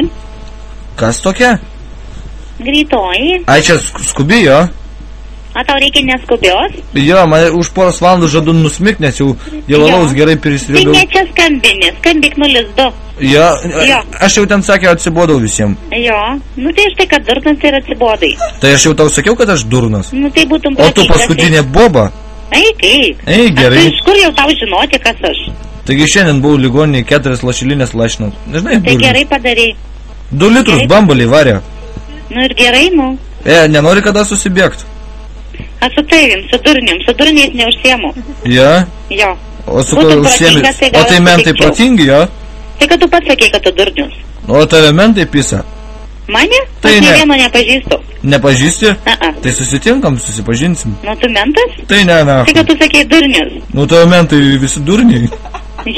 greitoji. Kas tokia? Greitoji. Ai, čia sk- skubi jo? O tau reikia neskubios? Jo, man už poros valandų žadu nusmik, nes jau Jo. alaus gerai Tai prisidėjau. ne čia skambini, skambik 02. Jo, Jo. aš jau ten sakė, atsibodau visiems. Jo. Nu tai štai, kad durnas ir atsibodai. Tai aš jau tau sakiau, kad aš durnas. Nu tai būtum O tu paskutinė boba. Tai- Ei, kaip? Ei, Tai gerai. iš kur jau tau žinoti, kas aš? Taigi šiandien buvau ligoninėje keturias lašilinės lašinau. Nežinai, Tai durnius. gerai padarai. Du litrus Gerai. bambalį varė. Nu ir gerai, nu. E, nenori kada susibėgti? Aš su tavim, su durnium, su durniais neužsiemu. Ja? Jo. O su kuo užsiemi? tai O tai mentai protingi, jo? Tai kad tu pats sakei, kad tu durnius. O tave mentai pisa. Mane? Tai ne. vieno nepažįstu. Nepažįsti? A -a. Tai susitinkam, susipažinsim. Nu tu mentas? Tai ne, na. Tai kad tu sakei durnius. Nu tavo mentai visi durniai.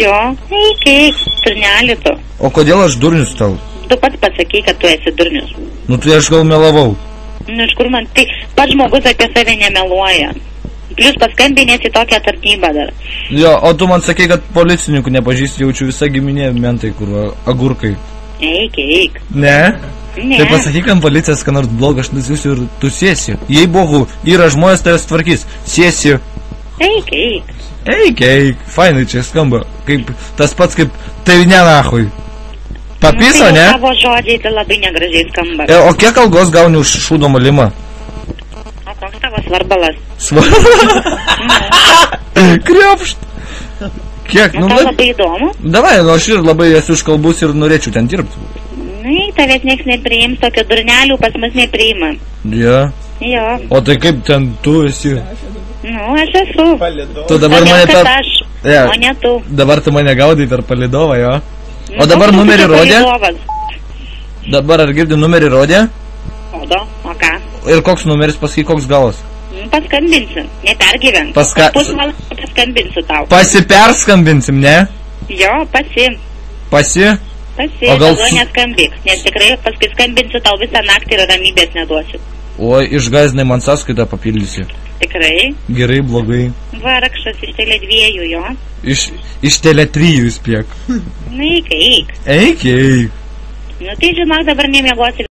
Jo. Ei, kaip, turnelį tu. O kodėl aš durnius tau? Tu pats pasakei, kad tu esi durnius. Nu tai aš gal melavau. Nu iš kur man, tai pats žmogus apie save nemeluoja. Plius paskambinės į tokią tarnybą dar. Jo, o tu man sakei, kad policininkų nepažįsti, jaučiu visą giminė mentai, kur agurkai. Eik, eik. Ne? Ne. Tai pasakyk ant policijos, kad nors blogą aš nusiųsiu ir tu sėsi. Jei bohu, yra žmonės tavęs tvarkys. Sėsi. Eik, eik. Eik, eik. Fainai čia skamba. Kaip tas pats kaip tai ne nahui. Papiso, nu, tai ne? Tavo žodžiai tai labai negražiai skamba. E, o kiek algos gauni už šūdo malimą? O koks tavo svarbalas? Kriopšt. Kiek? Nu, Nu, va- labai įdomu. davai, nu aš ir labai esu iškalbus ir norėčiau ten dirbti. Na, į tavęs nieks nepriims, tokio durnelių pas mus nepriima. Ja. Jo, O tai kaip ten tu esi? nu, aš esu. Tu dabar Todėl, mane per... aš, Ja. o ne tu. Dabar tu mane gaudai per palidovą, jo? Nu, O dabar koks tu numerį rodė? palydovas? Dabar ar girdi numerį rodė? Rodo, o ką? Ir koks numeris pasakyk, koks galas? Nu, Paskambinsiu, nepergyvenk. Paska- Pusvalandį paskambinsiu tau. Pasiperskambinsim, ne? Jo, pasi, Pasi? Pasi, O gal su- neskambik, nes tikrai paskui skambinsiu tau visą naktį ir ramybės neduosiu. Oi, išgazinai man sąskaitą papildysi. Tikrai, Gerai, blogai. varakšas iš tele dviejų, jo. Iš, iš tele trijų spėk. Na, eik, eik. Eik, eik. Nu, tai žinok, dabar nemiegosi